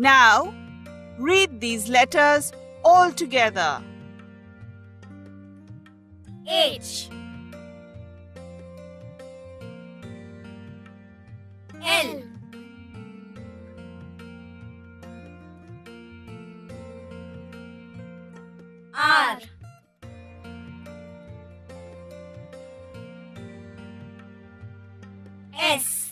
Now, read these letters all together. H. L. R. S.